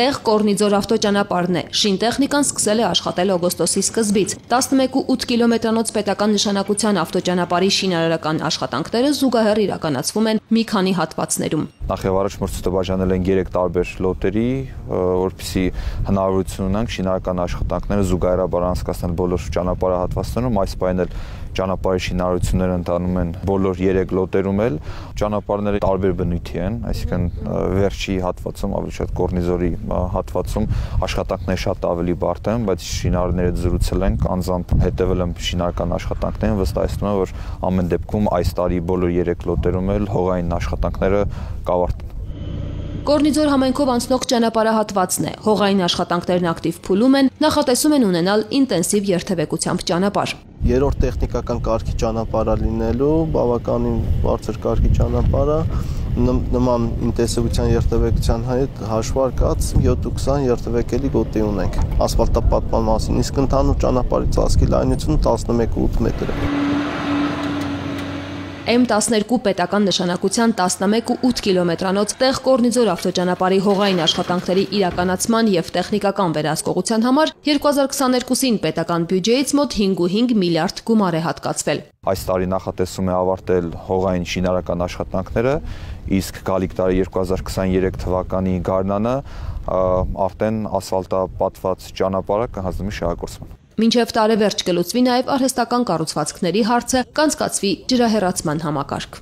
տեղ Կորնիձոր ավտոճանապարհն է։ Շինտեխնիկան սկսել է աշխատել օգոստոսի սկզբից։ 11.8 կիլոմետրանոց պետական նշանակության ավտոճանապարհի շինարարական աշխատանքները զուգահեռ իրականացվում են մի քանի հատվածներում։ Նախ եւ առաջ մրցույթը բաժանել են 3 տարբեր լոտերի, որպեսզի հնարավորություն ունենանք շինարարական աշխատանքները զուգահեռաբար անցկացնել բոլոր ճանապարհահատվածներում, այս պայն էլ ճանապարհի շինարարությունները ընթանում են բոլոր 3 լոտերում էլ ճանապարհները տարբեր բնույթի են, այսինքն վերջի հատվածում ավելի շատ կորնիզորի հատվածում աշխատանքները շատ ավելի բարդ են, բայց շինարարները զրուցել ենք, անձամբ հետևել եմ շինարական աշխատանքներին, վստահեցնում եմ, որ ամեն դեպքում այս տարի բոլոր 3 լոտերում էլ հողային աշխատանքները կավարտեն Կորնիձոր համայնքով անցնող ճանապարհահատվածն է։ Հողային աշխատանքներն ակտիվ փուլում են, նախատեսում են ունենալ ինտենսիվ երթևեկությամբ ճանապարհ երրորդ տեխնիկական կարգի ճանապարհը լինելու, բավականին բարձր կարգի ճանապարհը նման ինտենսիվության երթևեկության հետ հաշվարկած 7-20 երթևեկելի գոտի ունենք ասֆալտապատման մասին, իսկ ընդհանուր ճանապարհի ծածկի լայնությունը 11.8 մետր է։ M12 պետական նշանակության 11.8 կիլոմետրանոց տեղ Կորնիձոր ավտոճանապարհի հողային աշխատանքների իրականացման եւ տեխնիկական վերահսկողության համար 2022-ին պետական բյուջեից մոտ 5.5 միլիարդ գումար է հատկացվել։ Այս տարի նախատեսում է ավարտել հողային շինարական աշխատանքները, իսկ գալիք տարի 2023 թվականի գարնանը արդեն ասֆալտապատված ճանապարհը կհանձնվի շահագործման։ Մինչև տարեվերջ կլուծվի նաև արհեստական կառուցվածքների հարցը, կանցկացվի ջրահեռացման համակարգ։